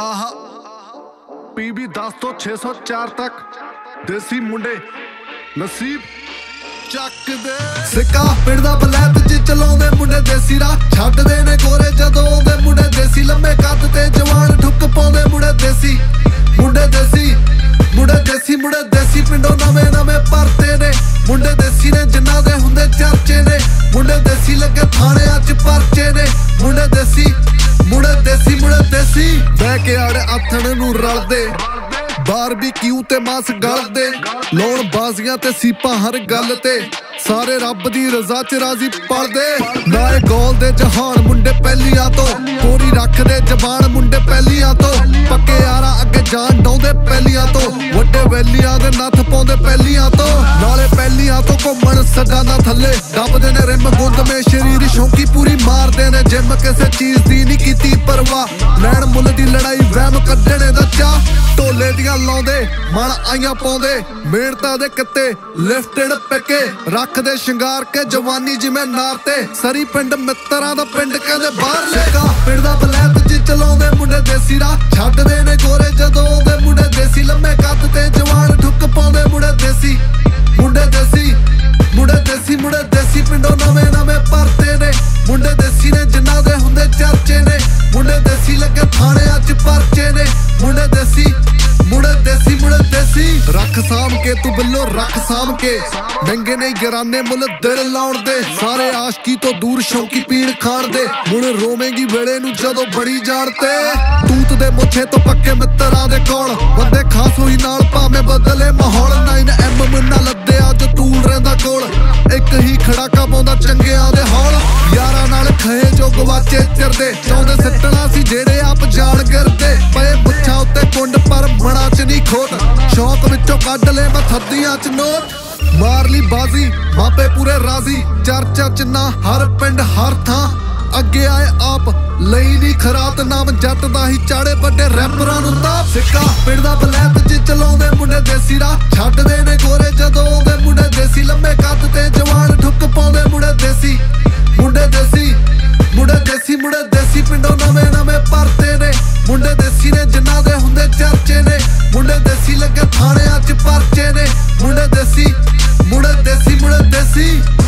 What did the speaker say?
ਆਹ। ਪੀਬੀ 10 ਤੋਂ 604 ਤੱਕ। ਦੇਸੀ ਮੁੰਡੇ ਨਸੀਬ ਚੱਕ ਦੇ। ਸਿੱਕਾ ਪਿੰਡ ਦਾ ਬਲੈਤ ਚ ਚਲਾਉਂਦੇ ਮੁੰਡੇ ਦੇਸੀ ਰਾ ਛੱਡਦੇ ਨੇ ਗੋਰੇ ਜਦੋਂ ਆਉਂਦੇ ਮੁੰਡੇ ਦੇਸੀ। ਲੰਮੇ ਕੱਦ ਤੇ ਜਵਾਨ ਠੁੱਕ ਪਾਉਂਦੇ ਮੁੰਡੇ ਦੇਸੀ। ਮੁੰਡੇ ਦੇਸੀ ਮੁੰਡੇ ਦੇਸੀ ਮੁੰਡੇ ਦੇਸੀ ਪਿੰਡੋਂ ਨਵੇਂ ਨਵੇਂ ਪਰਤੇ ਨੇ। ਮੁੰਡੇ ਦੇਸੀ ਨੇ ਜਿਨ੍ਹਾਂ ਦੇ ਹੁੰਦੇ ਚਰਚੇ ਨੇ। ਮੁੰਡੇ ਦੇਸੀ ਲੱਗੇ ਥਾਣਿਆਂ ਚ ਪਰਚੇ ਨੇ। ਮੁੰਡੇ ਮੁੜੇ ਦੇਸੀ ਮੁੜੇ ਦੇਸੀ। ਬਹਿ ਕੇ ਆੜੇ ਆਥਣ ਨੂੰ ਰਲਦੇ। ਬਾਰਬੀਕਿਊ ਤੇ ਮਾਸ ਗਲਦੇ। ਲੋਣ ਬਾਜ਼ੀਆਂ ਤੇ ਸੀਪਾ ਹਰ ਗੱਲ ਤੇ। ਸਾਰੇ ਰੱਬ ਦੀ ਰਜ਼ਾ ਚ ਰਾਜ਼ੀ ਪੜਦੇ ਨਾਏ ਗੋਲ ਦੇ ਜਹਾਨ ਮੁੰਡੇ ਪਹਿਲੀਆਂ ਤੋਂ। ਕੋਰੀ ਰੱਖਦੇ ਜ਼ਬਾਨ ਮੁੰਡੇ ਪਹਿਲੀਆਂ ਤੋਂ। ਪੱਕੇ ਯਾਰਾ ਅੱਗੇ ਜਾਨ ਡਾਉਂਦੇ ਪਹਿਲੀਆਂ ਤੋਂ। ਵੱਡੇ ਵੈਲੀਆਂ ਦੇ ਨੱਥ ਪਾਉਂਦੇ ਪਹਿਲੀਆਂ ਤੋਂ। ਨਾਲੇ ਪਹਿਲੀਆਂ ਤੋਂ ਘੁੰਮਣ ਸੱਡਾ ਨਾ ਥੱਲੇ। ਦੱਬਦੇ ਨੇ ਰਿਮ ਗੁੰਦ ਮੇ ਸ਼ਰੀਰ ਸ਼ੌਂਕੀ ਪੂਰੀ ਮਾਰਦੇ ਨੇ। ਜਿੰਮ ਕਿਸੇ ਚੀਜ਼ ਦੀ ਲੈਣ ਮੁੱਲ ਦੀ ਲੜਾਈ ਵਹਿਮ ਕੱਢਣੇ ਦਾ ਚਾ ਢੋਲੇ ਦੀਆਂ ਲਾਉਂਦੇ ਮਨ ਆਈਆਂ ਪਾਉਂਦੇ। ਮਿਹਨਤਾਂ ਦੇ ਕਿੱਤੇ ਲਿਫਟਡ ਪੱਕੇ। ਰੱਖਦੇ ਸ਼ਿੰਗਾਰ ਕੇ ਜਵਾਨੀ ਜਿਵੇਂ ਨਾਰ ਤੇ। ਸਰੀ ਪਿੰਡ ਮਿੱਤਰਾਂ ਦਾ ਪਿੰਡ ਕਹਿੰਦੇ ਬਾਹਰ ਲੈਗਾ ਪਿੰਡ ਦਾ ਬਲੈਤ ਚ ਚਲਾਉਂਦੇ ਮੁੰਡੇ ਦੇਸੀ ਰਾ ਛੱਡਦੇ ਨੇ ਗੋਰੇ ਜਦੋਂ ਆਉਂਦੇ ਮੁੰਡੇ ਦੇਸੀ। ਲੰਮੇ ਕੱਦ ਤੇ ਜਵਾਨ ਠੁੱਕ ਪਾਉਂਦੇ ਮੁੰਡੇ ਦੇਸੀ। ਮੁੰਡੇ ਦੇਸੀ ਮੁੰਡੇ ਦੇਸੀ ਮੁੰਡੇ ਦੇਸੀ। ਪਿੰਡੋਂ ਨਵੇਂ ਨਵੇਂ ਪਰਤੇ ਨੇ। ਮੁੰਡੇ ਦੇਸੀ ਨੇ ਜਿਨ੍ਹਾਂ ਦੇ ਹੁੰਦੇ ਚਰਚ ਮੁੰਡੇ ਰੱਖ ਸਾਂਭ ਕੇ ਤੂੰ ਬਿੱਲੋ ਰੱਖ ਸਾਂਭ ਕੇ। ਮਹਿੰਗੇ ਨਹੀਂ ਗਰਾਨੇ ਮੁੱਲ ਦਿਲ ਲਾਉਣ ਦੇ। ਸਾਰੇ ਆਸ਼ਕੀ ਤੋਂ ਦੂਰ ਸ਼ੌਂਕੀ ਪੀਣ ਖਾਣ ਦੇ। ਹੁਣ ਰੋਵੇਂਗੀ ਵੇਲੇ ਨੂੰ ਜਦੋਂ ਬੜੀ ਜਾਣ ਤੇ। ਤੂਤ ਦੇ ਮੁੱਛੇ ਤੋਂ ਪੱਕੇ ਮਿੱਤਰਾਂ ਦੇ ਕੋਲ। ਬੰਦੇ ਖਾਸ ਹੋਈ ਨਾਲ ਭਾਵੇਂ ਬਦਲੇ ਮਾਹੌਲ 9M ਮੁੰਨਾ ਲੱਦੇ ਅੱਜ ਤੂੰ ਰਹਿੰਦਾ ਕੋਲ। ਇੱਕ ਹੀ ਖੜਾਕਾ ਪਾਉਂਦਾ ਚੰਗਿਆਂ ਦੇ ਹੌਲ। ਯਾਰਾਂ ਨਾਲ ਖਏ ਜੋ ਗਵਾਚੇ ਚਿਰਦੇ ਚਾਹੁੰਦੇ ਸਿੱਟਣਾ ਸੀ ਜਿਹੜੇ ਆਪ ਜਾਲ ਗਿਰਦੇ। ਚ ਨਹੀਂ ਖੋਟ। ਸ਼ੌਕ ਵਿੱਚੋਂ ਕੱਢ ਲੈ ਮੈਂ ਥੱਦੀਆਂ ਚ ਨੋਟ। ਮਾਰ ਲਈ ਬਾਜ਼ੀ, ਮਾਪੇ ਪੂਰੇ ਰਾਜ਼ੀ। ਚਰਚਾ ਚ ਨਾ, ਹਰ ਪਿੰਡ, ਹਰ ਥਾਂ। ਅੱਗੇ ਆਏ ਆਪ, ਲਈ ਨਹੀਂ ਖਰਾਤ, ਨਾਮ ਜੱਟ ਦਾ ਹੀ ਚਾੜੇ ਵੱਡੇ ਰੈਪਰਾਂ ਨੂੰ ਤਾਂ ਸਿੱਕਾ ਪਿੰਡ ਦਾ ਬਲੈਤ ਚ ਚਲਾਉਂਦੇ ਮੁੰਡੇ ਦੇਸੀ ਰਾ ਦੇਸੀ